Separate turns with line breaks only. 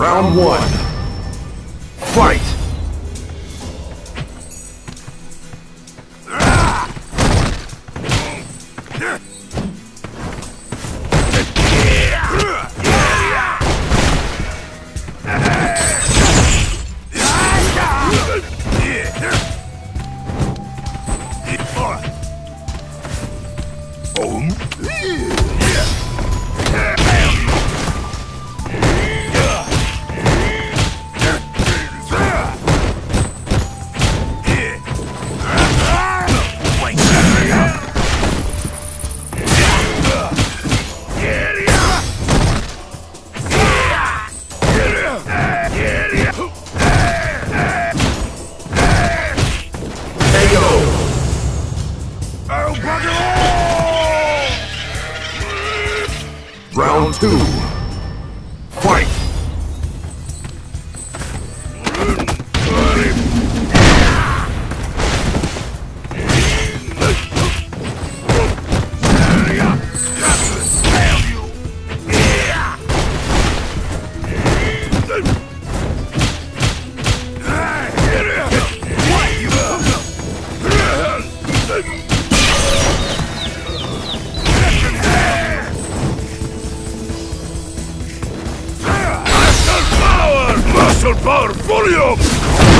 Round one. Fight! Boom. Yeah. rock! Round two. Fight! Bar Folium!